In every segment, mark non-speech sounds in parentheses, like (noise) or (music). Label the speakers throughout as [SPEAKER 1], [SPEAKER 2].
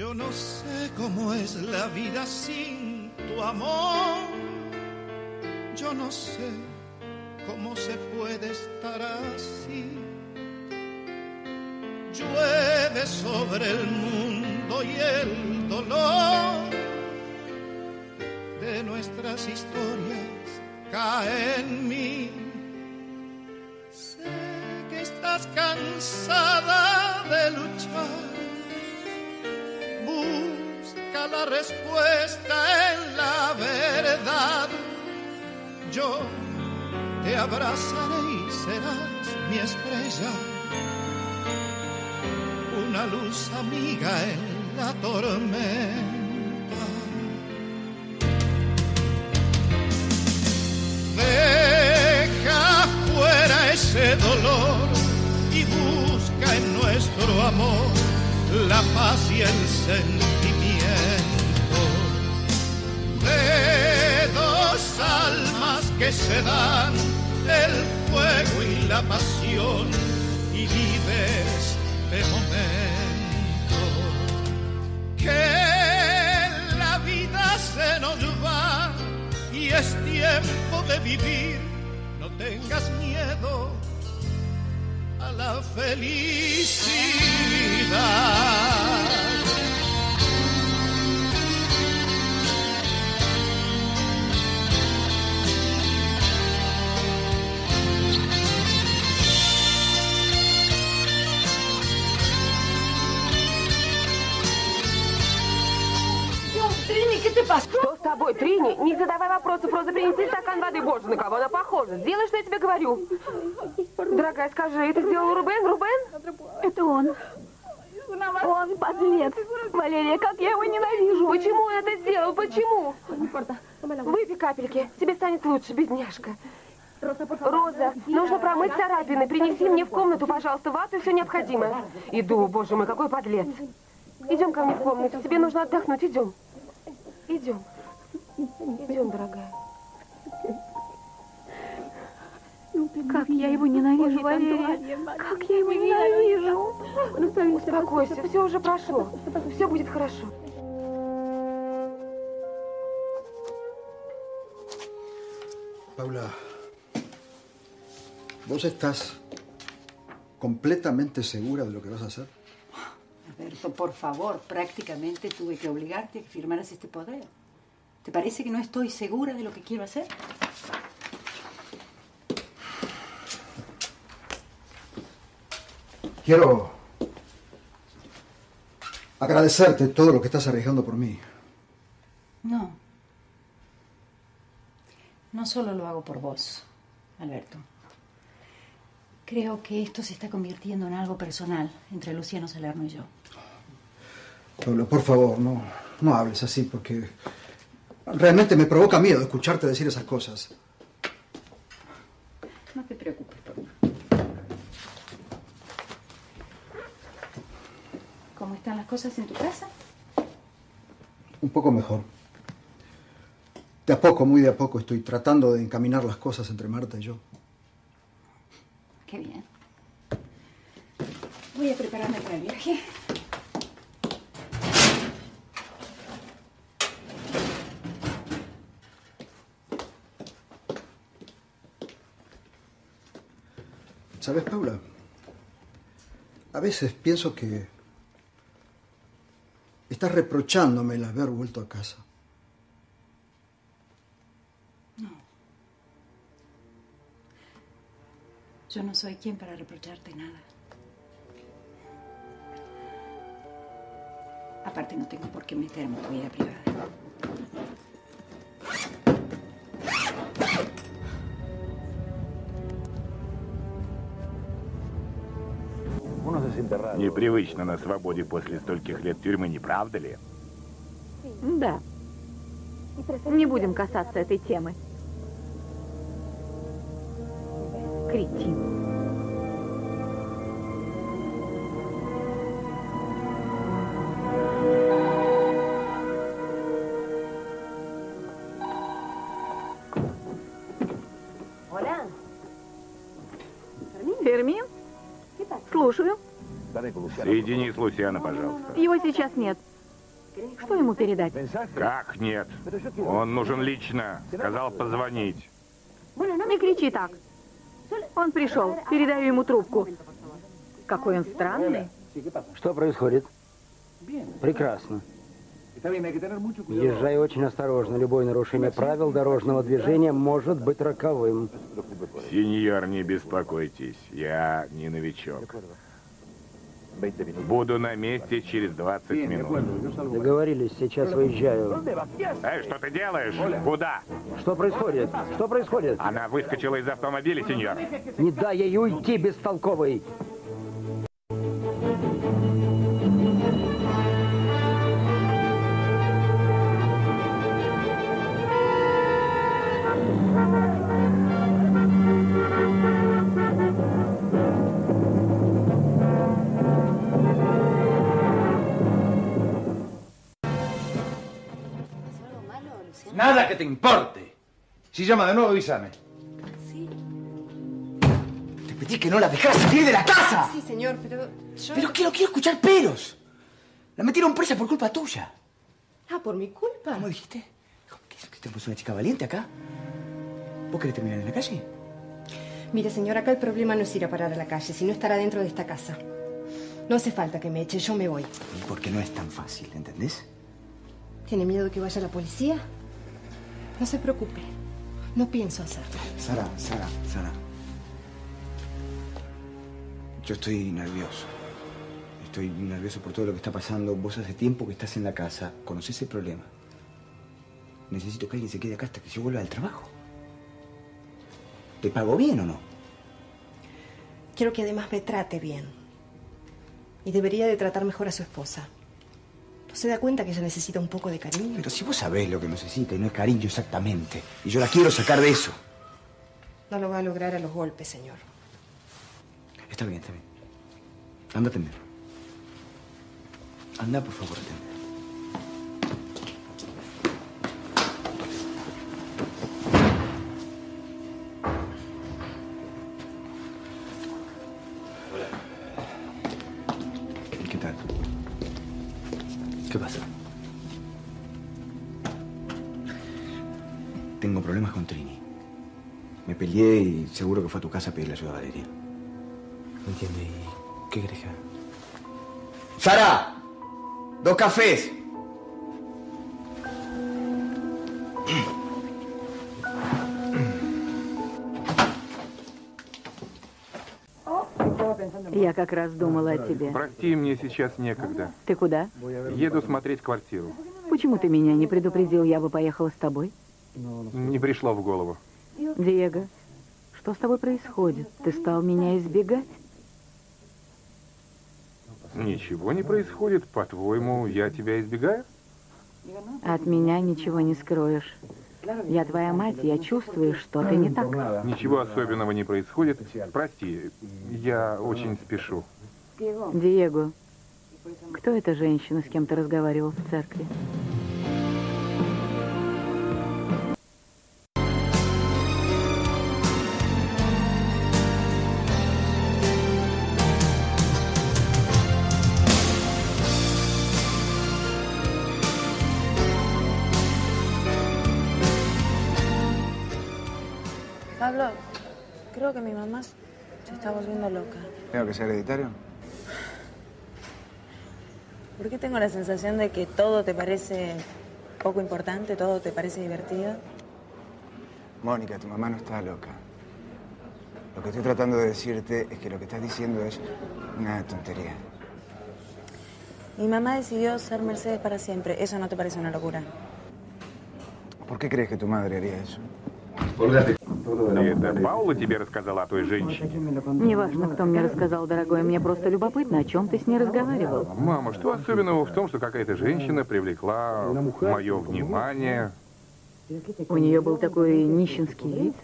[SPEAKER 1] Yo no sé cómo es la vida sin tu amor. Yo no sé cómo se puede estar así. Llueve sobre el mundo y el dolor de nuestras historias cae en mí. Sé que estás cansada respuesta en la verdad. Yo te abrazaré y serás mi estrella. Una luz amiga en la tormenta. Deja fuera ese dolor y busca en nuestro amor la paz y el sentimiento dos almas que se dan el fuego y la pasión y vives de momento. Que la vida se nos va y es tiempo de vivir. No tengas miedo a la felicidad
[SPEAKER 2] тобой, Трини? Не задавай вопросов, просто принеси стакан воды. Боже, на кого она похожа? Сделай, что я тебе говорю. Дорогая, скажи, это сделал Рубен? Рубен?
[SPEAKER 3] Это он. Он подлец. Валерия, как я его ненавижу.
[SPEAKER 2] Почему он это сделал? Почему? Выпей капельки. Тебе станет лучше, бедняжка. Роза, нужно промыть царапины. Принеси мне в комнату, пожалуйста, вату и все необходимое. Иду, боже мой, какой подлец. Идем ко мне в комнату. Тебе нужно отдохнуть. Идем. Идем. Идем, дорогая.
[SPEAKER 3] Как я его ненавижу, Валерия. Как я его ненавижу.
[SPEAKER 2] Успокойся, все уже прошло. Все будет хорошо.
[SPEAKER 4] Paula, ¿vos estás completamente segura de lo que vas a hacer?
[SPEAKER 5] Alberto, por favor, prácticamente tuve que obligarte a que firmaras este poder. ¿Te parece que no estoy segura de lo que quiero hacer?
[SPEAKER 4] Quiero agradecerte todo lo que estás arriesgando por mí.
[SPEAKER 5] No. No solo lo hago por vos, Alberto. Creo que esto se está convirtiendo en algo personal entre Luciano Salerno y yo.
[SPEAKER 4] Paula, por favor, no, no hables así porque realmente me provoca miedo escucharte decir esas cosas.
[SPEAKER 5] No te preocupes por mí. ¿Cómo están las cosas en tu casa?
[SPEAKER 4] Un poco mejor. De a poco, muy de a poco, estoy tratando de encaminar las cosas entre Marta y yo.
[SPEAKER 5] Qué bien. Voy a prepararme para el viaje.
[SPEAKER 4] ¿Sabes, Paula? A veces pienso que estás reprochándome el haber vuelto a casa.
[SPEAKER 5] Yo no soy quien para reprocharte nada. Aparte, no tengo por qué meterme en tu vida privada.
[SPEAKER 6] Непривычно на свободе после стольких лет тюрьмы, не правда ли?
[SPEAKER 3] Да. Не будем касаться этой темы. Кретин.
[SPEAKER 6] Соедини с Лусиано, пожалуйста.
[SPEAKER 3] Его сейчас нет. Что ему передать?
[SPEAKER 6] Как нет? Он нужен лично. Сказал позвонить.
[SPEAKER 3] Не кричи так. Он пришел. Передаю ему трубку. Какой он странный.
[SPEAKER 7] Что происходит? Прекрасно. Езжай очень осторожно. Любое нарушение правил дорожного движения может быть роковым.
[SPEAKER 6] Сеньор, не беспокойтесь. Я не новичок. Буду на месте через 20 минут.
[SPEAKER 7] Договорились, сейчас выезжаю.
[SPEAKER 6] Эй, что ты делаешь? Куда?
[SPEAKER 7] Что происходит? Что происходит?
[SPEAKER 6] Она выскочила из автомобиля, сеньор.
[SPEAKER 7] Не дай ей уйти, бестолковый.
[SPEAKER 8] Te importe. Si llama de nuevo, avísame. Te pedí que no la dejaras salir de la casa.
[SPEAKER 9] Sí, señor, pero yo...
[SPEAKER 8] Pero quiero, quiero escuchar peros. La metieron presa por culpa tuya.
[SPEAKER 9] Ah, ¿por mi culpa?
[SPEAKER 8] ¿Cómo dijiste? ¿Qué es? ¿Que tenemos una chica valiente acá? ¿Vos querés terminar en la calle?
[SPEAKER 9] Mire, señor, acá el problema no es ir a parar a la calle, sino estar adentro de esta casa. No hace falta que me eche, yo me voy.
[SPEAKER 8] Porque no es tan fácil, ¿entendés?
[SPEAKER 9] ¿Tiene miedo de que vaya la policía? No se preocupe. No pienso hacerlo.
[SPEAKER 8] Sara, Sara, Sara. Yo estoy nervioso. Estoy nervioso por todo lo que está pasando. Vos hace tiempo que estás en la casa. Conocés el problema. Necesito que alguien se quede acá hasta que yo vuelva del trabajo. ¿Te pago bien o no?
[SPEAKER 9] Quiero que además me trate bien. Y debería de tratar mejor a su esposa. ¿No se da cuenta que ella necesita un poco de cariño?
[SPEAKER 8] Pero si vos sabés lo que necesita y no es cariño exactamente. Y yo la quiero sacar de eso.
[SPEAKER 9] No lo va a lograr a los golpes, señor.
[SPEAKER 8] Está bien, está bien. Anda a atender. Anda, por favor, a atender. Seguro que fue a tu casa a pedirle ayuda a Valeria. Entiendo. ¿Y qué querés que haga? ¡Sara! ¡Dos cafés!
[SPEAKER 3] Я как раз думала о тебе.
[SPEAKER 6] Прости, мне сейчас некогда.
[SPEAKER 3] Ты куда?
[SPEAKER 6] Еду смотреть квартиру.
[SPEAKER 3] Почему ты меня не предупредил? Я бы поехала с тобой.
[SPEAKER 6] Не пришло в голову.
[SPEAKER 3] Диего, что с тобой происходит? Ты стал меня избегать?
[SPEAKER 6] Ничего не происходит. По-твоему, я тебя избегаю?
[SPEAKER 3] От меня ничего не скроешь. Я твоя мать, я чувствую, что ты не так.
[SPEAKER 6] Ничего особенного не происходит. Прости, я очень спешу.
[SPEAKER 3] Диего, кто эта женщина, с кем ты разговаривал в церкви?
[SPEAKER 10] Que mi mamá se está volviendo loca.
[SPEAKER 8] ¿Tengo que ser hereditario?
[SPEAKER 10] ¿Por qué tengo la sensación de que todo te parece poco importante, todo te parece divertido?
[SPEAKER 8] Mónica, tu mamá no está loca. Lo que estoy tratando de decirte es que lo que estás diciendo es una tontería.
[SPEAKER 10] Mi mamá decidió ser Mercedes para siempre. ¿Eso no te parece una locura?
[SPEAKER 8] ¿Por qué crees que tu madre haría eso?
[SPEAKER 6] Это Паула тебе рассказала о той женщине?
[SPEAKER 3] Неважно, кто мне рассказал, дорогой, мне просто любопытно, о чем ты с ней разговаривал.
[SPEAKER 6] Мама, что особенного в том, что какая-то женщина привлекла мое внимание?
[SPEAKER 3] У нее был такой нищенский вид.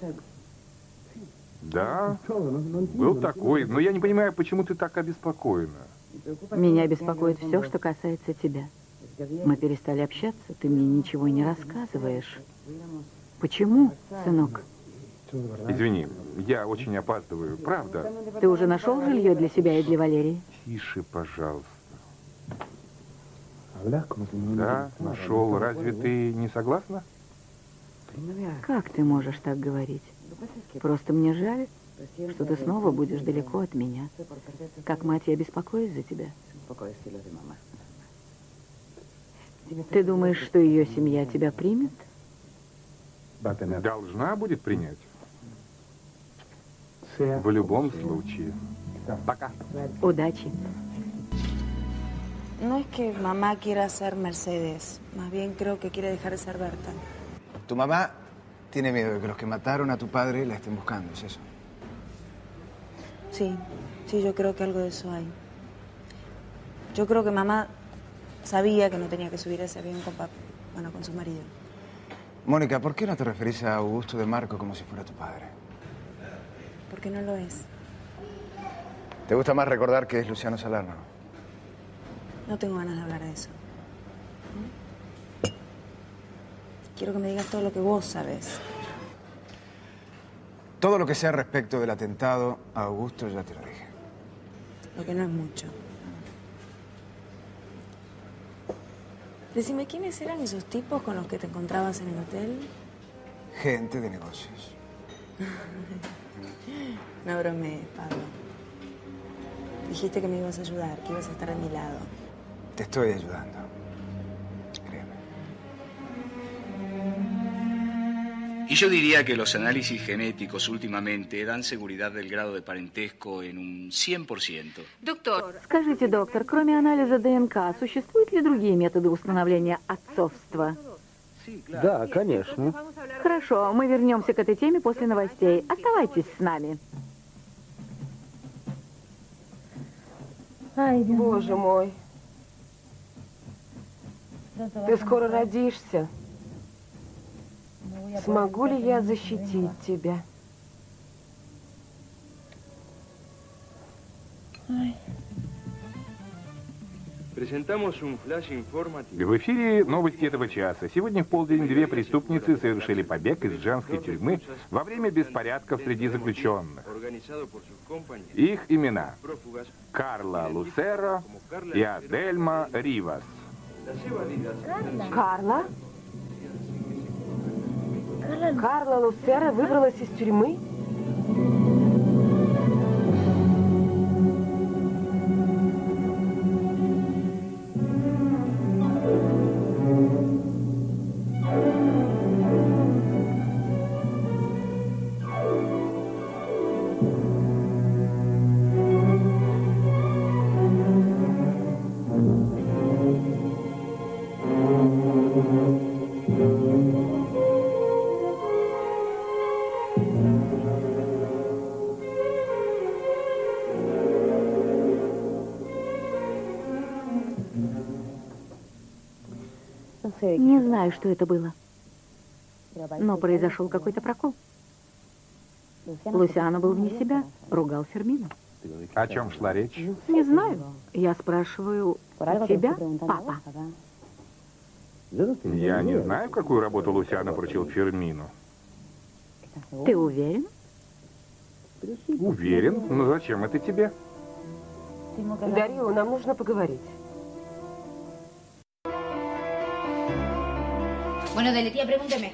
[SPEAKER 6] Да, был такой. Но я не понимаю, почему ты так обеспокоена.
[SPEAKER 3] Меня беспокоит все, что касается тебя. Мы перестали общаться, ты мне ничего не рассказываешь. Почему, сынок?
[SPEAKER 6] Извини, я очень опаздываю, правда?
[SPEAKER 3] Ты уже нашел жилье для себя и для Валерии?
[SPEAKER 6] Тише, пожалуйста. Да, нашел. Разве ты не согласна?
[SPEAKER 3] Как ты можешь так говорить? Просто мне жаль, что ты снова будешь далеко от меня. Как мать, я беспокоюсь за тебя. Ты думаешь, что ее семья тебя примет?
[SPEAKER 6] Должна будет принять. В любом случае. Пока.
[SPEAKER 3] Удачи.
[SPEAKER 10] No es que mamá quiera ser Mercedes, más bien creo que quiere dejar de ser Berta.
[SPEAKER 11] Tu mamá tiene miedo de que los que mataron a tu padre la estén buscando, ¿es eso?
[SPEAKER 10] Sí, sí, yo creo que algo de eso hay. Yo creo que mamá sabía que no tenía que subir a ese avión con papá, bueno, con su marido.
[SPEAKER 11] Mónica, ¿por qué no te referís a Augusto de Marco como si fuera tu padre?
[SPEAKER 10] Porque no lo es.
[SPEAKER 11] ¿Te gusta más recordar que es Luciano Salerno?
[SPEAKER 10] No tengo ganas de hablar de eso. Quiero que me digas todo lo que vos sabes.
[SPEAKER 11] Todo lo que sea respecto del atentado a Augusto ya te lo dije.
[SPEAKER 10] Lo que no es mucho. Decime, ¿quiénes eran esos tipos con los que te encontrabas en el hotel?
[SPEAKER 11] Gente de negocios. (laughs)
[SPEAKER 10] No bromees, Pablo. Dijiste que me ibas a ayudar, que ibas a estar a mi lado.
[SPEAKER 11] Te estoy ayudando.
[SPEAKER 12] Y yo diría que los análisis genéticos últimamente dan seguridad del grado de parentesco en un 100%.
[SPEAKER 3] Доктор. Скажите, доктор, кроме анализа ДНК, существуют ли другие методы установления отцовства?
[SPEAKER 7] Да, конечно.
[SPEAKER 3] Хорошо, мы вернемся к этой теме после новостей. Оставайтесь с нами.
[SPEAKER 2] Боже мой. Ты скоро родишься. Смогу ли я защитить тебя?
[SPEAKER 13] Informativo.
[SPEAKER 6] В эфире новости этого часа. Сегодня в полдень две преступницы совершили побег из женской тюрьмы во время беспорядков среди заключенных. Их имена Карла Лусеро и Адельма Ривас.
[SPEAKER 2] Карла? Карла Лусера выбралась из тюрьмы?
[SPEAKER 3] Не знаю, что это было. Но произошел какой-то прокол. Лусиано был вне себя, ругал Фермину.
[SPEAKER 6] О чем шла речь?
[SPEAKER 3] Не знаю. Я спрашиваю тебя, папа.
[SPEAKER 6] Я не знаю, какую работу Лусиано поручил Фермину.
[SPEAKER 3] Ты уверен?
[SPEAKER 6] Уверен. Но зачем это тебе?
[SPEAKER 2] Дарью, нам нужно поговорить.
[SPEAKER 14] Bueno, Deletía, pregúnteme.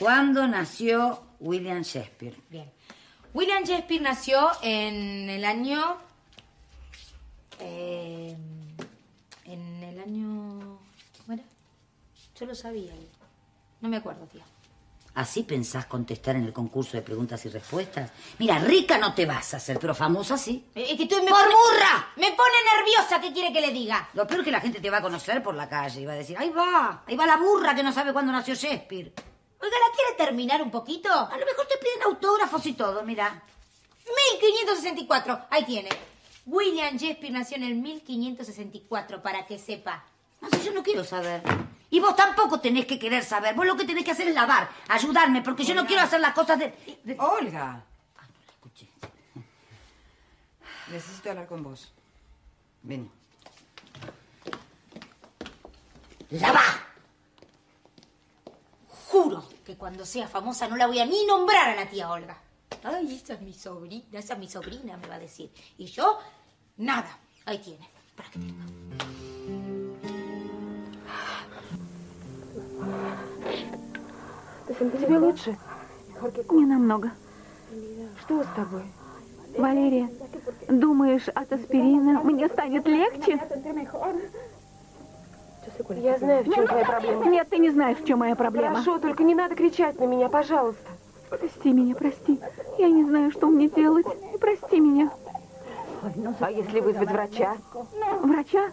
[SPEAKER 15] ¿Cuándo nació William Shakespeare?
[SPEAKER 14] Bien. William Shakespeare nació en el año... eh, en el año... ¿Cómo era? Yo lo sabía. No me acuerdo, tía.
[SPEAKER 15] ¿Así pensás contestar en el concurso de preguntas y respuestas? Mira, rica no te vas a hacer, pero famosa sí.
[SPEAKER 14] Eh, Es que tú me
[SPEAKER 15] ¡Por
[SPEAKER 14] pone-
[SPEAKER 15] burra!
[SPEAKER 14] Me pone nerviosa, ¿qué quiere que le diga?
[SPEAKER 15] Lo peor es que la gente te va a conocer por la calle y va a decir, ahí va, ahí va la burra que no sabe cuándo nació Shakespeare.
[SPEAKER 14] Oiga, ¿la quiere terminar un poquito?
[SPEAKER 15] A lo mejor te piden autógrafos y todo, mira.
[SPEAKER 14] 1564, ahí tiene. William Shakespeare nació en el 1564, para que sepa.
[SPEAKER 15] No sé, yo no quiero saber. Y vos tampoco tenés que querer saber. Vos lo que tenés que hacer es lavar, ayudarme, porque yo no quiero hacer las cosas de... de-
[SPEAKER 5] Olga. Necesito hablar con vos. Ven.
[SPEAKER 15] ¡Lava!
[SPEAKER 14] Juro que cuando sea famosa no la voy a ni nombrar a la tía Olga. Ay, esa es mi sobrina, esa es mi sobrina, me va a decir. Y yo, nada. Ahí tiene. Para que tenga.
[SPEAKER 2] Тебе лучше?
[SPEAKER 3] Не намного.
[SPEAKER 2] Что с тобой?
[SPEAKER 3] Валерия, думаешь, от аспирина мне станет легче?
[SPEAKER 2] Я знаю, в чем твоя проблема.
[SPEAKER 3] Нет, ты не знаешь, в чем моя проблема.
[SPEAKER 2] Хорошо, только не надо кричать на меня, пожалуйста.
[SPEAKER 3] Прости меня, прости. Я не знаю, что мне делать. Прости меня.
[SPEAKER 2] А если вызвать врача?
[SPEAKER 3] Врача?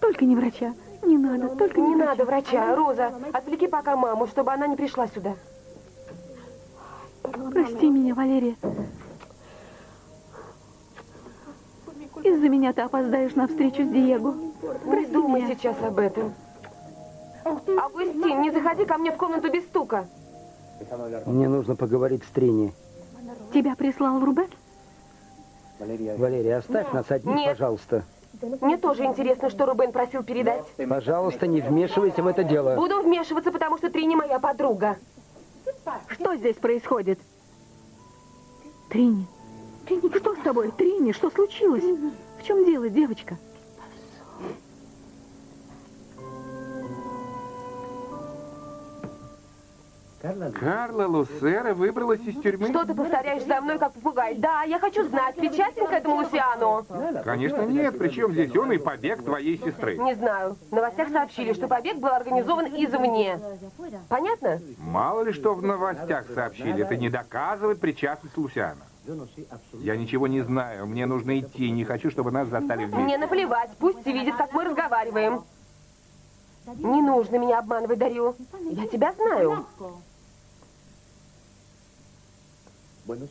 [SPEAKER 3] Только не врача. Не надо, только
[SPEAKER 2] не
[SPEAKER 3] не
[SPEAKER 2] надо врача. Роза, отвлеки пока маму, чтобы она не пришла сюда.
[SPEAKER 3] Прости меня, Валерия. Из-за меня ты опоздаешь на встречу с Диего.
[SPEAKER 2] Не думай сейчас об этом. Августин, не заходи ко мне в комнату без стука.
[SPEAKER 7] Мне нужно поговорить с Трини.
[SPEAKER 3] Тебя прислал Рубен?
[SPEAKER 7] Валерия, оставь нас одних,
[SPEAKER 2] Нет.
[SPEAKER 7] пожалуйста.
[SPEAKER 2] Мне тоже интересно, что Рубен просил передать.
[SPEAKER 7] Пожалуйста, не вмешивайся в это дело.
[SPEAKER 2] Буду вмешиваться, потому что Трини моя подруга.
[SPEAKER 3] Что здесь происходит? Трини, Трини, что с тобой? Трини, что случилось? В чем дело, девочка?
[SPEAKER 6] Карла Лусера выбралась из тюрьмы?
[SPEAKER 2] Что ты повторяешь за мной, как попугай? Да, я хочу знать, причастен к этому Лусиану?
[SPEAKER 6] Конечно, нет. Причем здесь он и побег твоей сестры.
[SPEAKER 2] Не знаю. В новостях сообщили, что побег был организован извне. Понятно?
[SPEAKER 6] Мало ли что в новостях сообщили. Это не доказывает причастность Лусиана. Я ничего не знаю. Мне нужно идти. Не хочу, чтобы нас застали вместе.
[SPEAKER 2] Мне наплевать. Пусть видит, как мы разговариваем. Не нужно меня обманывать, Дарью. Я тебя знаю.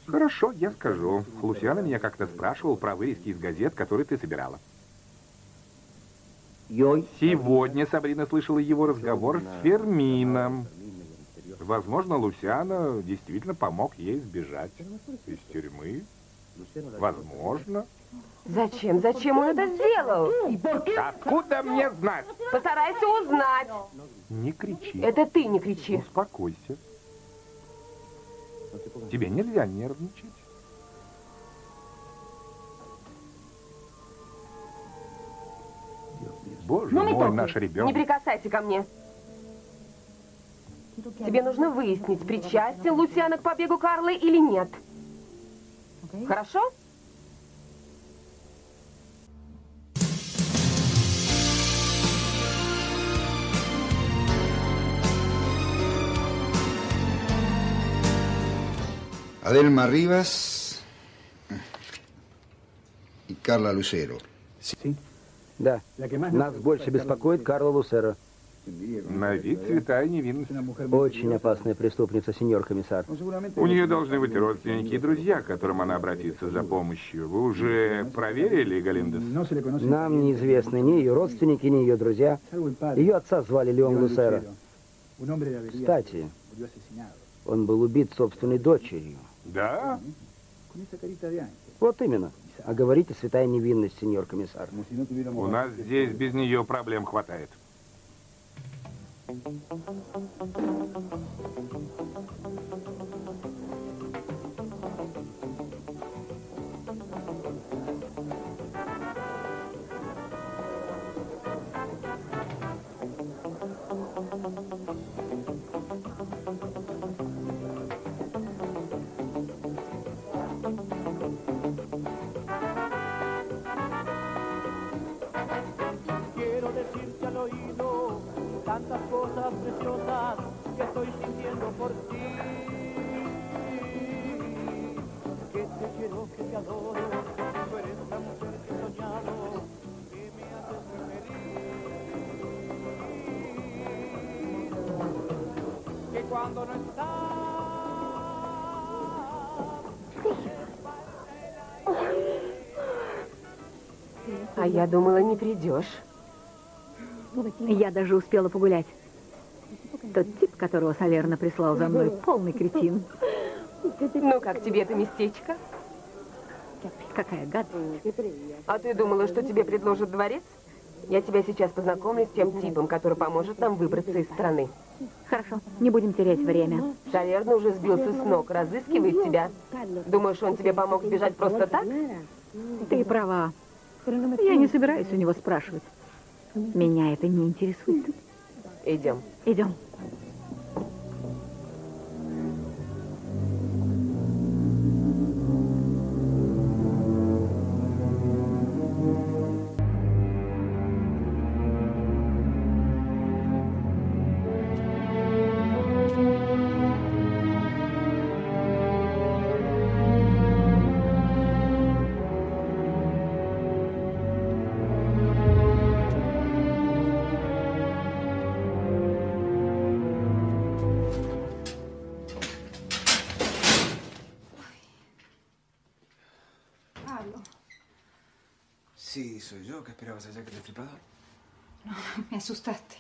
[SPEAKER 6] Хорошо, я скажу. Лусиана меня как-то спрашивал про вырезки из газет, которые ты собирала. Сегодня Сабрина слышала его разговор с Фермином. Возможно, Лусиана действительно помог ей сбежать из тюрьмы. Возможно.
[SPEAKER 2] Зачем? Зачем он это сделал?
[SPEAKER 6] Откуда мне знать?
[SPEAKER 2] Постарайся узнать.
[SPEAKER 6] Не кричи.
[SPEAKER 2] Это ты не кричи.
[SPEAKER 6] Успокойся. Тебе нельзя нервничать. Боже мой, наш
[SPEAKER 2] Не
[SPEAKER 6] ребенок.
[SPEAKER 2] прикасайся ко мне. Тебе нужно выяснить, причастен Лусиана к побегу Карлы или нет. Хорошо?
[SPEAKER 16] Adelma Rivas y Carla Lucero.
[SPEAKER 7] Да. Нас больше беспокоит Карла Лусера.
[SPEAKER 6] На вид святая невинность.
[SPEAKER 7] Очень опасная преступница, сеньор комиссар.
[SPEAKER 6] У нее должны быть родственники и друзья, к которым она обратится за помощью. Вы уже проверили, Галиндес?
[SPEAKER 7] Нам неизвестны ни ее родственники, ни ее друзья. Ее отца звали Леон Лусера. Кстати, он был убит собственной дочерью.
[SPEAKER 6] Да?
[SPEAKER 7] Вот именно. А говорите, святая невинность, сеньор комиссар.
[SPEAKER 6] У нас здесь без нее проблем хватает.
[SPEAKER 17] Quiero
[SPEAKER 2] А я думала, не придешь.
[SPEAKER 3] Я даже успела погулять. Тот тип, которого Салерно прислал за мной, полный кретин.
[SPEAKER 2] Ну, как тебе это местечко?
[SPEAKER 3] Какая гадость.
[SPEAKER 2] А ты думала, что тебе предложат дворец? Я тебя сейчас познакомлю с тем типом, который поможет нам выбраться из страны.
[SPEAKER 3] Хорошо, не будем терять время.
[SPEAKER 2] Салерно уже сбился с ног, разыскивает тебя. Думаешь, он тебе помог сбежать просто так?
[SPEAKER 3] Ты права. Я не собираюсь у него спрашивать. Меня это не интересует.
[SPEAKER 2] Идем.
[SPEAKER 3] Идем.
[SPEAKER 11] Sí, soy yo. ¿Qué esperabas allá que el destripador?
[SPEAKER 5] No, me asustaste.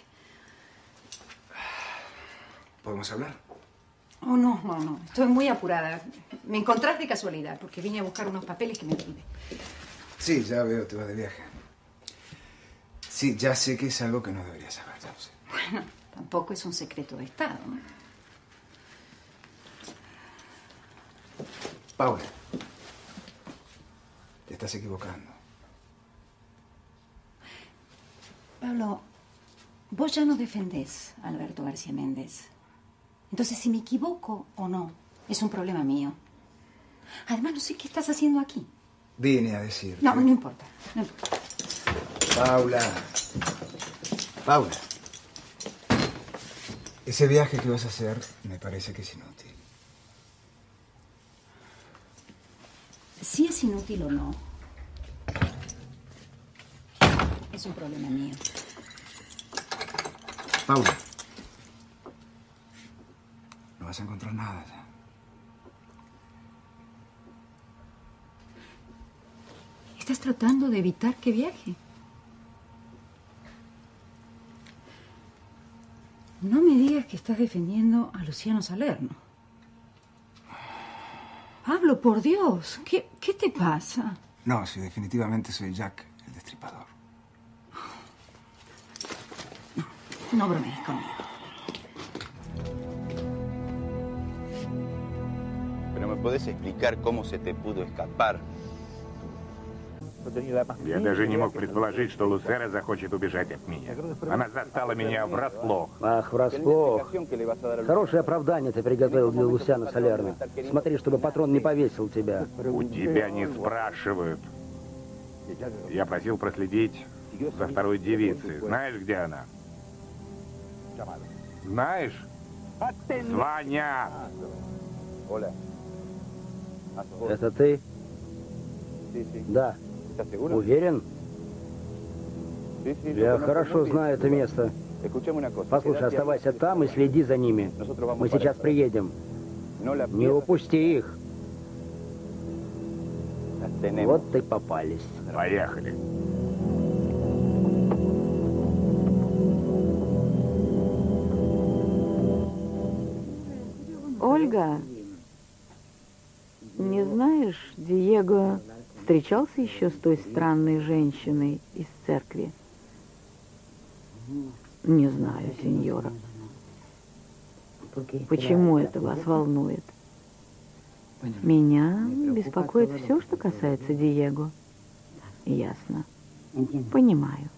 [SPEAKER 11] ¿Podemos hablar?
[SPEAKER 5] Oh, no, no, no. Estoy muy apurada. Me encontrás de casualidad, porque vine a buscar unos papeles que me pide.
[SPEAKER 11] Sí, ya veo, te vas de viaje. Sí, ya sé que es algo que no deberías saber, ya lo sé.
[SPEAKER 5] Bueno, tampoco es un secreto de Estado, ¿no?
[SPEAKER 11] Paula, te estás equivocando.
[SPEAKER 5] Pablo, vos ya no defendés a Alberto García Méndez. Entonces, si me equivoco o no, es un problema mío. Además, no sé qué estás haciendo aquí.
[SPEAKER 11] Vine a decir.
[SPEAKER 5] No, no importa. no importa.
[SPEAKER 11] Paula. Paula. Ese viaje que vas a hacer me parece que es inútil.
[SPEAKER 5] Si es inútil o no, es un problema mío.
[SPEAKER 11] Paula. No vas a encontrar nada ya.
[SPEAKER 5] Estás tratando de evitar que viaje. No me digas que estás defendiendo a Luciano Salerno. Pablo, por Dios, ¿qué, qué te pasa?
[SPEAKER 11] No, sí, definitivamente soy Jack, el destripador.
[SPEAKER 5] No bromees conmigo.
[SPEAKER 18] Pero me podés explicar cómo se te pudo escapar.
[SPEAKER 6] Я даже не мог предположить, что Лусера захочет убежать от меня. Она застала меня врасплох.
[SPEAKER 7] Ах, врасплох. Хорошее оправдание ты приготовил для Лусяна Солярна. Смотри, чтобы патрон не повесил тебя.
[SPEAKER 6] У тебя не спрашивают. Я просил проследить за второй девицей. Знаешь, где она? Знаешь? Звоня!
[SPEAKER 7] Это ты? Да. Уверен? Я хорошо знаю это место. Послушай, оставайся там и следи за ними. Мы сейчас приедем. Не упусти их. Вот ты попались.
[SPEAKER 6] Поехали.
[SPEAKER 3] Ольга, не знаешь, Диего встречался еще с той странной женщиной из церкви? Не знаю, сеньора. Почему это вас волнует? Меня беспокоит все, что касается Диего. Ясно. Понимаю.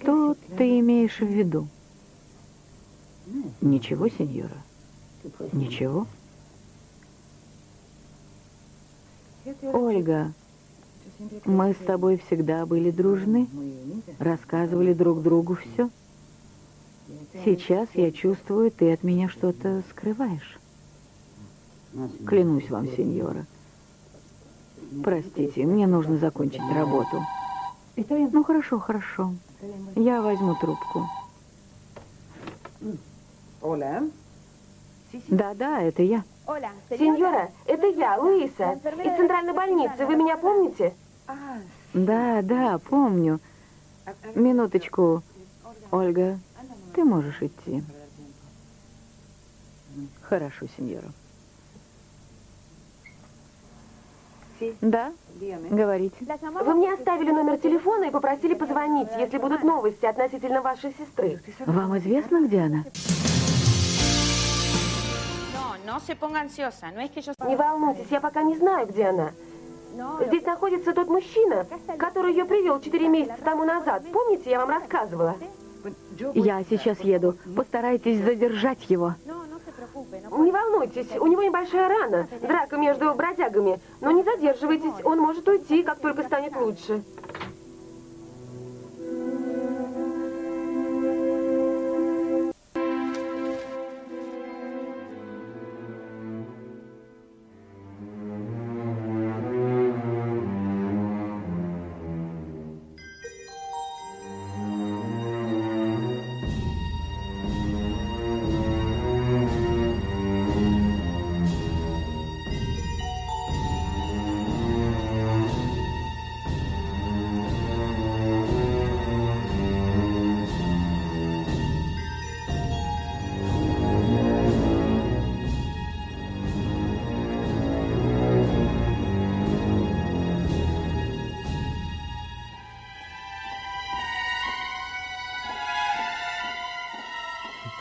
[SPEAKER 3] Что ты имеешь в виду? Ничего, сеньора. Ничего. Ольга, мы с тобой всегда были дружны, рассказывали друг другу все. Сейчас я чувствую, ты от меня что-то скрываешь. Клянусь вам, сеньора. Простите, мне нужно закончить работу. Ну, хорошо, хорошо. Я возьму трубку. Да-да, это я.
[SPEAKER 2] Сеньора, это я, Луиса, из центральной больницы. Вы меня помните?
[SPEAKER 3] Да, да, помню. Минуточку. Ольга, ты можешь идти. Хорошо, сеньора. Да? Говорите.
[SPEAKER 2] Вы мне оставили номер телефона и попросили позвонить, если будут новости относительно вашей сестры.
[SPEAKER 3] Вам известно, где она?
[SPEAKER 19] No se ponga ansiosa, no es que yo...
[SPEAKER 2] Не волнуйтесь, я пока не знаю, где она. Здесь находится тот мужчина, который ее привел четыре месяца тому назад. Помните, я вам рассказывала?
[SPEAKER 3] Я сейчас еду. Постарайтесь задержать его.
[SPEAKER 2] Не волнуйтесь, у него небольшая рана, драка между бродягами. Но не задерживайтесь, он может уйти, как только станет лучше.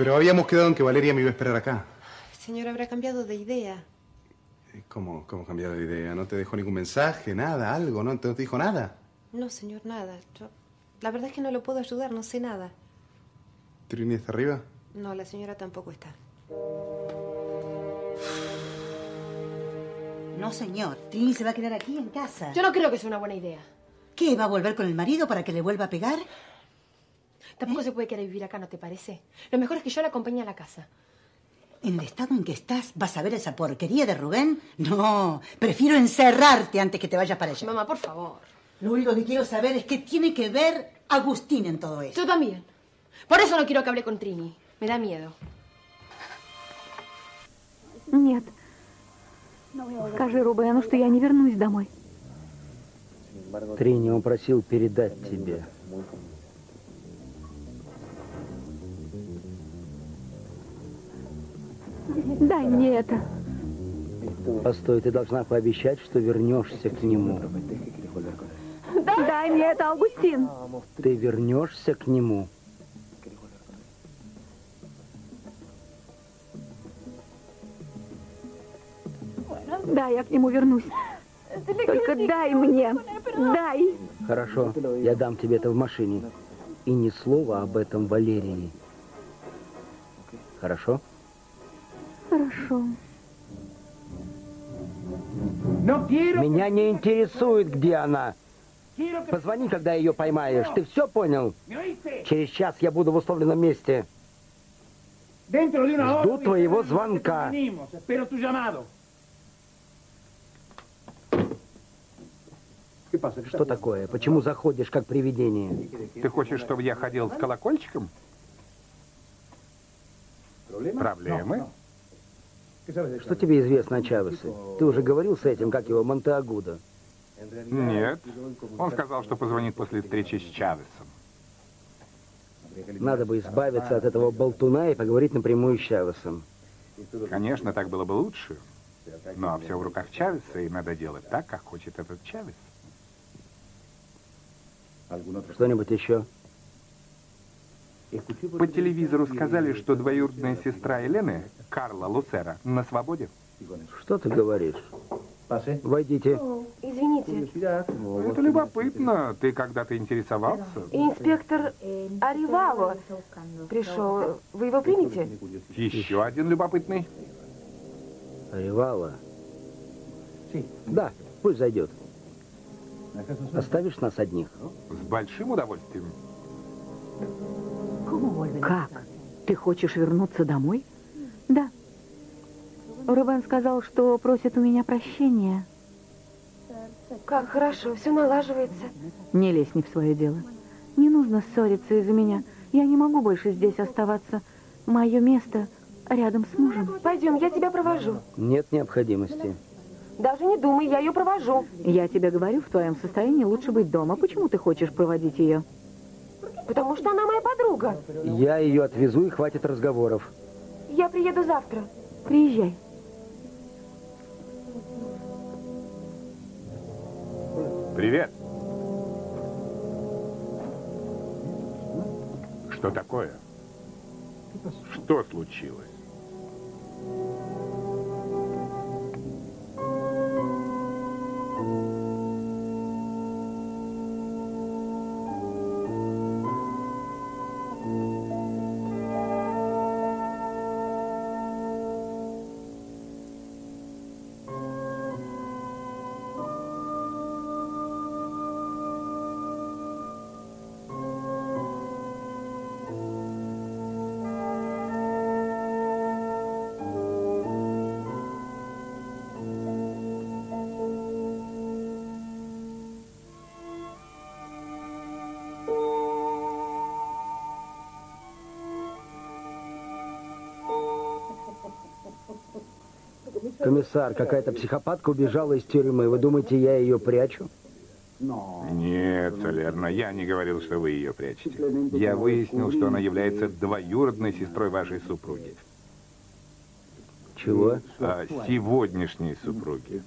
[SPEAKER 20] Pero habíamos quedado en que Valeria me iba a esperar acá.
[SPEAKER 9] Señor, habrá cambiado de idea.
[SPEAKER 20] ¿Cómo, cómo cambiado de idea? ¿No te dejó ningún mensaje, nada, algo? ¿No, ¿No te dijo nada?
[SPEAKER 9] No, señor, nada. Yo, la verdad es que no lo puedo ayudar, no sé nada.
[SPEAKER 20] ¿Trini está arriba?
[SPEAKER 9] No, la señora tampoco está.
[SPEAKER 15] No, señor. Trini se va a quedar aquí en casa.
[SPEAKER 9] Yo no creo que sea una buena idea.
[SPEAKER 15] ¿Qué? ¿Va a volver con el marido para que le vuelva a pegar?
[SPEAKER 9] Tampoco se puede quedar a vivir acá, ¿no te parece? Lo mejor es que yo la acompañe a la casa.
[SPEAKER 15] ¿En el estado en que estás vas a ver esa porquería de Rubén? No, prefiero encerrarte antes que te vayas para allá.
[SPEAKER 9] Mamá, por favor.
[SPEAKER 15] Lo único que quiero saber es qué tiene que ver Agustín en todo esto.
[SPEAKER 9] Yo también. Por eso no quiero que hable con Trini. Me da miedo.
[SPEAKER 3] Нет. Скажи Рубену, что я не вернусь домой.
[SPEAKER 7] Трини, он просил передать тебе.
[SPEAKER 3] Дай мне это.
[SPEAKER 7] Постой, ты должна пообещать, что вернешься к нему.
[SPEAKER 3] Дай мне это, Августин.
[SPEAKER 7] Ты вернешься к нему.
[SPEAKER 3] Да, я к нему вернусь. Только дай мне. Дай.
[SPEAKER 7] Хорошо, я дам тебе это в машине. И ни слова об этом Валерии. Хорошо?
[SPEAKER 3] Хорошо.
[SPEAKER 7] Меня не интересует, где она. Позвони, когда ее поймаешь. Ты все понял? Через час я буду в условленном месте. Жду твоего звонка. Что такое? Почему заходишь как привидение?
[SPEAKER 6] Ты хочешь, чтобы я ходил с колокольчиком? Проблемы?
[SPEAKER 7] Что тебе известно о Чавесе? Ты уже говорил с этим, как его, Монтеагуда?
[SPEAKER 6] Нет. Он сказал, что позвонит после встречи с Чавесом.
[SPEAKER 7] Надо бы избавиться от этого болтуна и поговорить напрямую с Чавесом.
[SPEAKER 6] Конечно, так было бы лучше. Но все в руках Чавеса, и надо делать так, как хочет этот Чавес.
[SPEAKER 7] Что-нибудь еще?
[SPEAKER 6] По телевизору сказали, что двоюродная сестра Елены, Карла Лусера, на свободе.
[SPEAKER 7] Что ты говоришь? Войдите.
[SPEAKER 2] Извините.
[SPEAKER 6] Это любопытно. Ты когда-то интересовался?
[SPEAKER 2] Инспектор Аривало пришел. Вы его примете?
[SPEAKER 6] Еще один любопытный.
[SPEAKER 7] Аривало? Да, пусть зайдет. Оставишь нас одних?
[SPEAKER 6] С большим удовольствием.
[SPEAKER 3] Как? Ты хочешь вернуться домой? Да. Рубен сказал, что просит у меня прощения.
[SPEAKER 2] Как хорошо, все налаживается.
[SPEAKER 3] Не лезь не в свое дело. Не нужно ссориться из-за меня. Я не могу больше здесь оставаться. Мое место рядом с мужем.
[SPEAKER 2] Пойдем, я тебя провожу.
[SPEAKER 7] Нет необходимости.
[SPEAKER 2] Даже не думай, я ее провожу.
[SPEAKER 3] Я тебе говорю, в твоем состоянии лучше быть дома. Почему ты хочешь проводить ее?
[SPEAKER 2] Потому что она моя подруга.
[SPEAKER 7] Я ее отвезу, и хватит разговоров.
[SPEAKER 2] Я приеду завтра.
[SPEAKER 3] Приезжай.
[SPEAKER 6] Привет. Что такое? Что случилось?
[SPEAKER 7] Комиссар, какая-то психопатка убежала из тюрьмы. Вы думаете, я ее прячу?
[SPEAKER 6] Нет, Солерно, я не говорил, что вы ее прячете. Я выяснил, что она является двоюродной сестрой вашей супруги.
[SPEAKER 7] Чего?
[SPEAKER 6] А, сегодняшней супруги.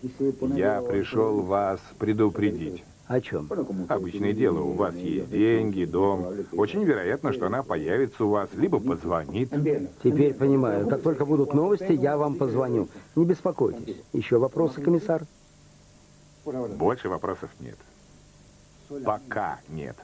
[SPEAKER 6] Я пришел вас предупредить.
[SPEAKER 7] О чем?
[SPEAKER 6] Обычное дело, у вас есть деньги, дом. Очень вероятно, что она появится у вас, либо позвонит.
[SPEAKER 7] Теперь понимаю. Как только будут новости, я вам позвоню. Не беспокойтесь. Еще вопросы, комиссар?
[SPEAKER 6] Больше вопросов нет. Пока нет.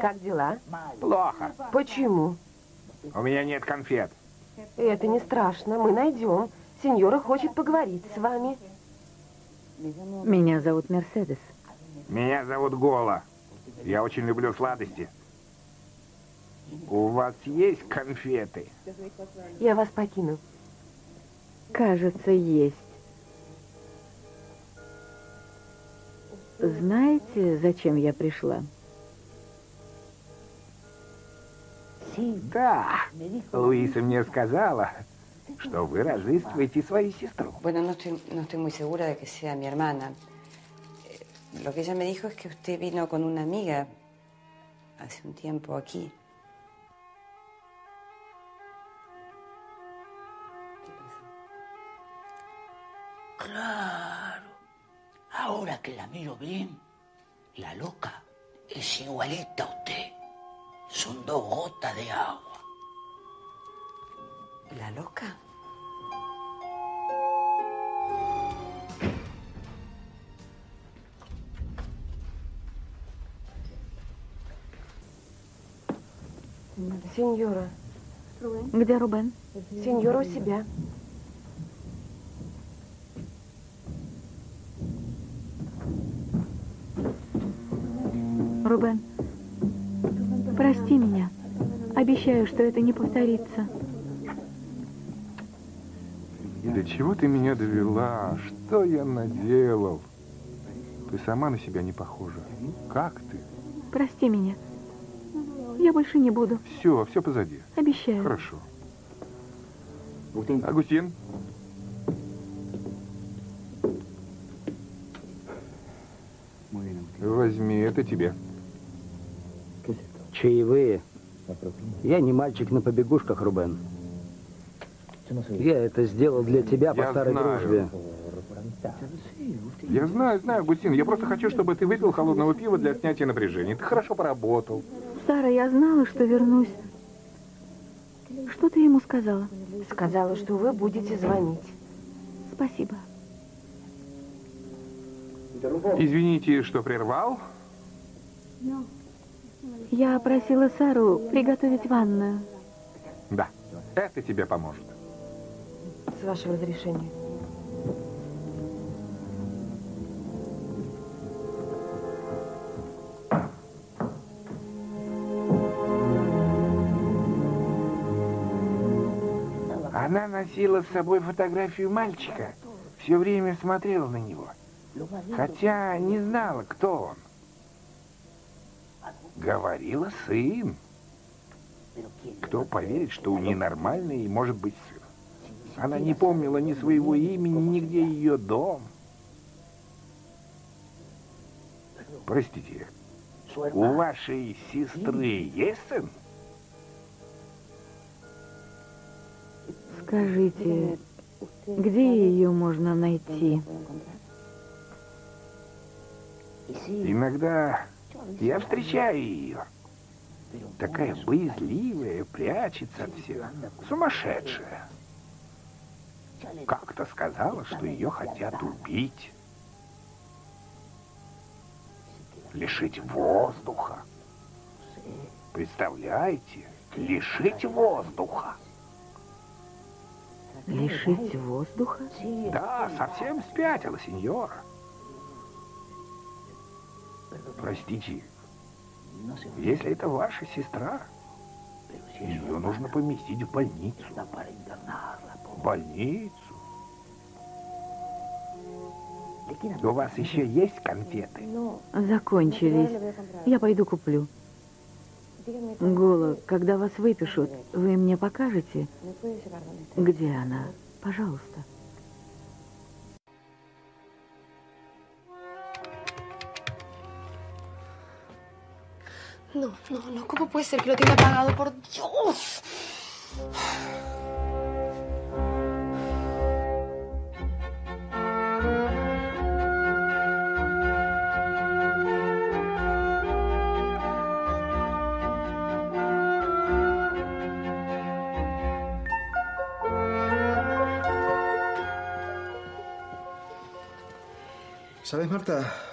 [SPEAKER 2] Как дела?
[SPEAKER 6] Плохо.
[SPEAKER 2] Почему?
[SPEAKER 6] У меня нет конфет.
[SPEAKER 2] Это не страшно. Мы найдем. Сеньора хочет поговорить с вами.
[SPEAKER 3] Меня зовут Мерседес.
[SPEAKER 6] Меня зовут Гола. Я очень люблю сладости. У вас есть конфеты?
[SPEAKER 2] Я вас покину.
[SPEAKER 3] Кажется, есть. Знаете, зачем я пришла?
[SPEAKER 6] Да. Луиса мне сказала, что вы разыскиваете свою сестру.
[SPEAKER 21] Bueno, no estoy, no estoy muy segura de que sea mi hermana. Eh, Lo que ella me dijo es que usted vino con una amiga hace un tiempo aquí.
[SPEAKER 22] Claro. Ahora que la miro bien, la loca es igualita a usted. Son dos gotas de agua.
[SPEAKER 21] ¿La loca?
[SPEAKER 2] Сеньора.
[SPEAKER 3] Где Рубен?
[SPEAKER 2] Сеньора у себя.
[SPEAKER 3] Обещаю, что это не повторится.
[SPEAKER 6] До чего ты меня довела? Что я наделал? Ты сама на себя не похожа. Как ты?
[SPEAKER 3] Прости меня. Я больше не буду.
[SPEAKER 6] Все, все позади.
[SPEAKER 3] Обещаю.
[SPEAKER 6] Хорошо. Агустин? Возьми, это тебе.
[SPEAKER 7] Чаевые. Я не мальчик на побегушках, Рубен. Я это сделал для тебя по
[SPEAKER 6] Я
[SPEAKER 7] старой
[SPEAKER 6] знаю.
[SPEAKER 7] дружбе.
[SPEAKER 6] Я знаю, знаю, Агустин. Я просто хочу, чтобы ты выпил холодного пива для снятия напряжения. Ты хорошо поработал.
[SPEAKER 3] Сара, я знала, что вернусь. Что ты ему сказала?
[SPEAKER 2] Сказала, что вы будете звонить.
[SPEAKER 3] Спасибо.
[SPEAKER 6] Извините, что прервал.
[SPEAKER 3] Я просила Сару приготовить ванную.
[SPEAKER 6] Да, это тебе поможет.
[SPEAKER 2] С вашего разрешения.
[SPEAKER 6] Она носила с собой фотографию мальчика. Все время смотрела на него. Хотя не знала, кто он. Говорила сын. Кто поверит, что у ненормальный может быть сын? Она не помнила ни своего имени, нигде ее дом. Простите, у вашей сестры есть сын?
[SPEAKER 3] Скажите, где ее можно найти?
[SPEAKER 6] Иногда я встречаю ее. Такая боязливая, прячется от всех. Сумасшедшая. Как-то сказала, что ее хотят убить. Лишить воздуха. Представляете? Лишить воздуха.
[SPEAKER 3] Лишить воздуха?
[SPEAKER 6] Да, совсем спятила, сеньора. Простите, если это ваша сестра, ее нужно поместить в больницу. Больницу. У вас еще есть конфеты?
[SPEAKER 3] Закончились. Я пойду куплю. Гола, когда вас выпишут, вы мне покажете, где она? Пожалуйста.
[SPEAKER 2] No, no, no. ¿Cómo puede ser que lo tenga pagado? Por Dios.
[SPEAKER 4] ¿Sabes, Marta?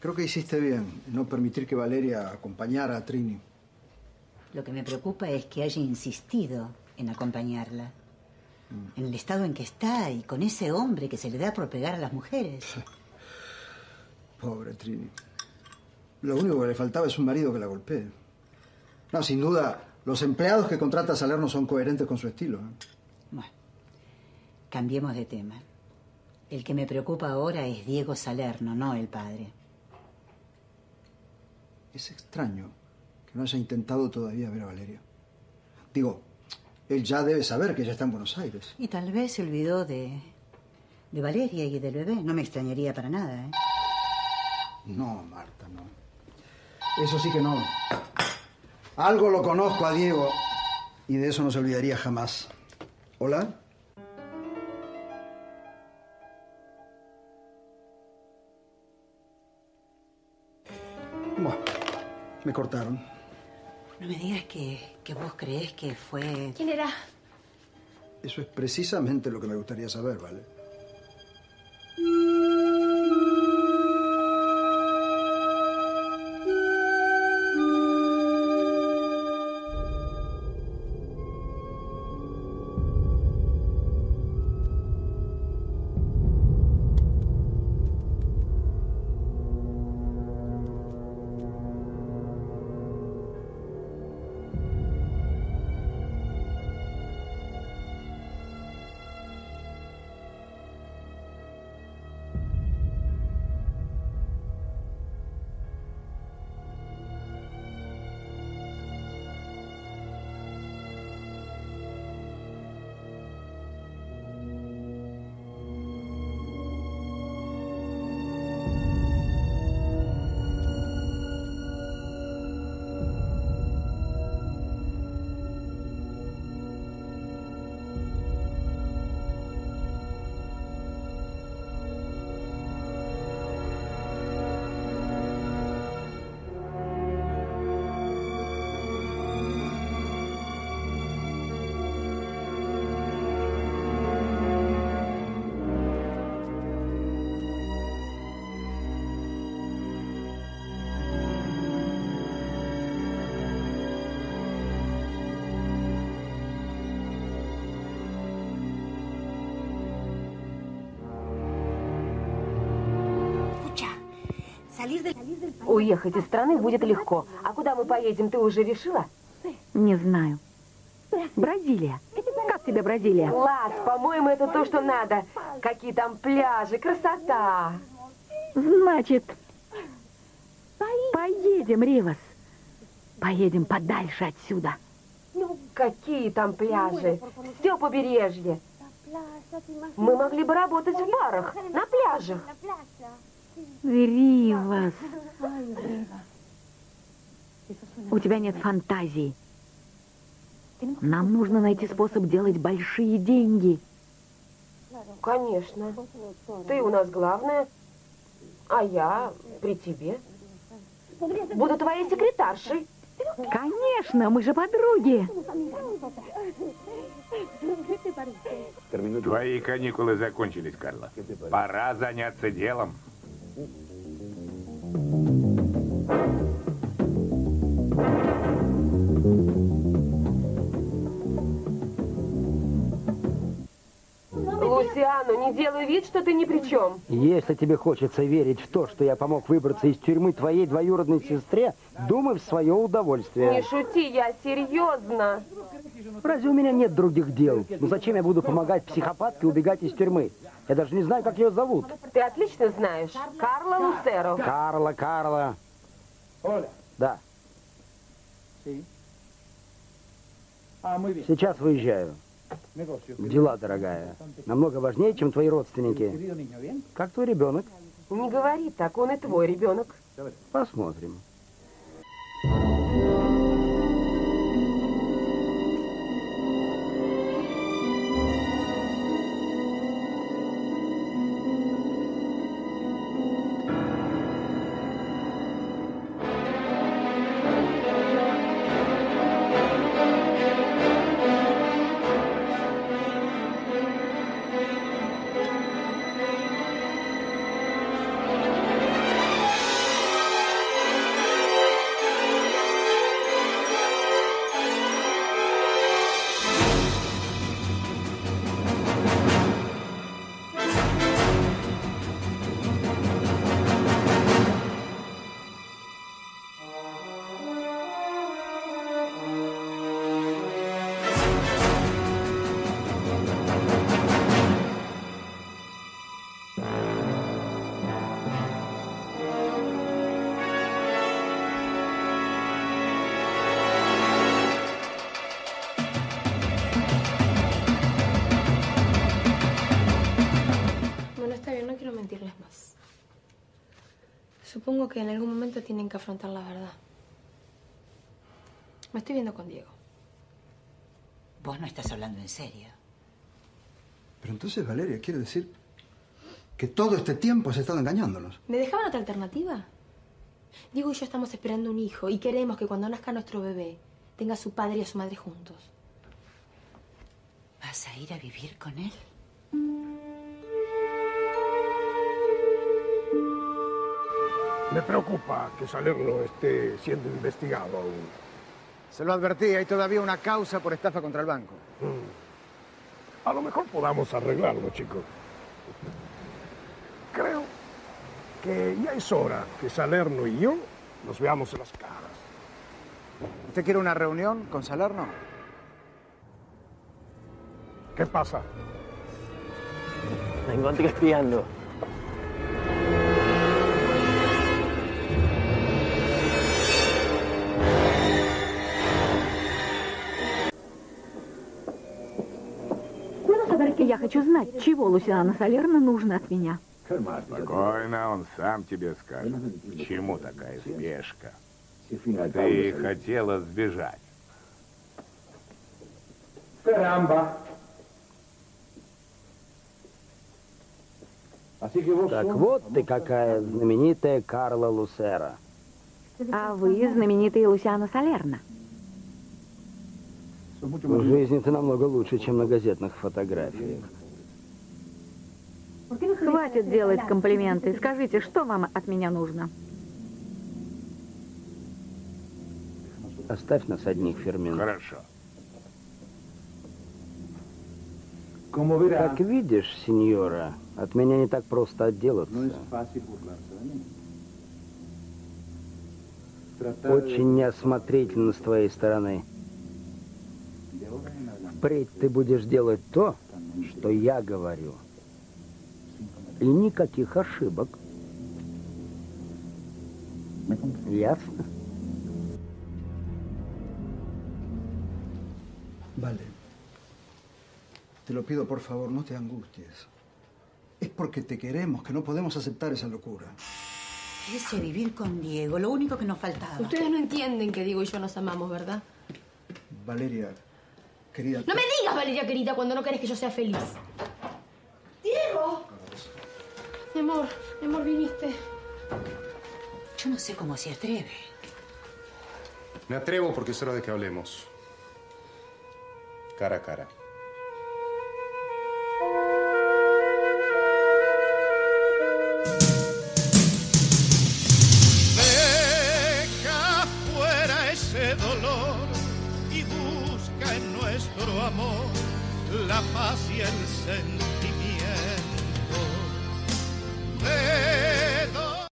[SPEAKER 4] Creo que hiciste bien en no permitir que Valeria acompañara a Trini.
[SPEAKER 22] Lo que me preocupa es que haya insistido en acompañarla. En el estado en que está y con ese hombre que se le da por pegar a las mujeres. (laughs)
[SPEAKER 4] Pobre Trini. Lo único que le faltaba es un marido que la golpee. No, sin duda, los empleados que contrata Salerno son coherentes con su estilo. ¿eh?
[SPEAKER 22] Cambiemos de tema. El que me preocupa ahora es Diego Salerno, no el padre.
[SPEAKER 4] Es extraño que no haya intentado todavía ver a Valeria. Digo, él ya debe saber que ella está en Buenos Aires.
[SPEAKER 22] Y tal vez se olvidó de, de Valeria y del bebé. No me extrañaría para nada, ¿eh?
[SPEAKER 4] No, Marta, no. Eso sí que no. Algo lo conozco a Diego y de eso no se olvidaría jamás. ¿Hola? Me cortaron.
[SPEAKER 22] No me digas que, que vos crees que fue...
[SPEAKER 2] ¿Quién era?
[SPEAKER 4] Eso es precisamente lo que me gustaría saber, ¿vale?
[SPEAKER 2] Уехать из страны будет легко. А куда мы поедем, ты уже решила?
[SPEAKER 3] Не знаю. Бразилия. Как тебе Бразилия?
[SPEAKER 2] Класс, по-моему, это то, что надо. Какие там пляжи, красота.
[SPEAKER 3] Значит, поедем, Ривас. Поедем подальше отсюда.
[SPEAKER 2] Ну, какие там пляжи? Все побережье. Мы могли бы работать в барах, на пляжах.
[SPEAKER 3] Ривас, у тебя нет фантазии. Нам нужно найти способ делать большие деньги.
[SPEAKER 2] Конечно. Ты у нас главная, а я при тебе. Буду твоей секретаршей.
[SPEAKER 3] Конечно, мы же подруги.
[SPEAKER 6] Твои каникулы закончились, Карла. Пора заняться делом.
[SPEAKER 2] Лусиано, не делай вид, что ты ни при чем.
[SPEAKER 7] Если тебе хочется верить в то, что я помог выбраться из тюрьмы твоей двоюродной сестре, думай в свое удовольствие.
[SPEAKER 2] Не шути, я серьезно.
[SPEAKER 7] Разве у меня нет других дел? Ну зачем я буду помогать психопатке убегать из тюрьмы? Я даже не знаю, как ее зовут.
[SPEAKER 2] Ты отлично знаешь. Карла Лусеро.
[SPEAKER 7] Карла, Карла. Да. Сейчас выезжаю. Дела, дорогая. Намного важнее, чем твои родственники. Как твой ребенок?
[SPEAKER 2] Не говори так, он и твой ребенок.
[SPEAKER 7] Посмотрим.
[SPEAKER 23] Bueno, Supongo que en algún momento tienen que afrontar la verdad. Me estoy viendo con Diego.
[SPEAKER 22] Vos no estás hablando en serio.
[SPEAKER 4] Pero entonces, Valeria, quiere decir que todo este tiempo has estado engañándonos.
[SPEAKER 23] ¿Me dejaban otra alternativa? Diego y yo estamos esperando un hijo y queremos que cuando nazca nuestro bebé tenga a su padre y a su madre juntos.
[SPEAKER 22] ¿Vas a ir a vivir con él?
[SPEAKER 24] Me preocupa que Salerno esté siendo investigado aún.
[SPEAKER 25] Se lo advertí, hay todavía una causa por estafa contra el banco.
[SPEAKER 24] Mm. A lo mejor podamos arreglarlo, chico. Creo que ya es hora que Salerno y yo nos veamos en las caras.
[SPEAKER 25] ¿Usted quiere una reunión con Salerno?
[SPEAKER 24] ¿Qué pasa?
[SPEAKER 26] Me encontré espiando.
[SPEAKER 3] Знать, чего Лусиана Салерна нужно от меня.
[SPEAKER 6] Спокойно, он сам тебе скажет. К чему такая спешка? Ты хотела сбежать.
[SPEAKER 7] Так вот ты какая знаменитая Карла Лусера.
[SPEAKER 3] А вы знаменитый Лусиана Салерна.
[SPEAKER 7] В жизни ты намного лучше, чем на газетных фотографиях.
[SPEAKER 3] Хватит делать комплименты. Скажите, что вам от меня нужно?
[SPEAKER 7] Оставь нас одних, Фермин.
[SPEAKER 6] Хорошо.
[SPEAKER 7] Как видишь, сеньора, от меня не так просто отделаться. Очень неосмотрительно с твоей стороны. Впредь ты будешь делать то, что я говорю. И никаких ошибок. Ясно?
[SPEAKER 4] Vale. Te lo pido, por favor, no te angusties. Es porque te queremos que no podemos aceptar esa locura.
[SPEAKER 22] Irse a vivir con Diego, lo único que nos faltaba.
[SPEAKER 23] Ustedes no entienden que Diego y yo nos amamos, ¿verdad?
[SPEAKER 4] Valeria, querida.
[SPEAKER 23] No me digas, Valeria querida, cuando no querés que yo sea feliz. Mi amor, mi amor, viniste.
[SPEAKER 22] Yo no sé cómo se atreve.
[SPEAKER 20] Me atrevo porque es hora de que hablemos. Cara a cara.
[SPEAKER 1] Deja fuera ese dolor y busca en nuestro amor la paz y el sentimiento.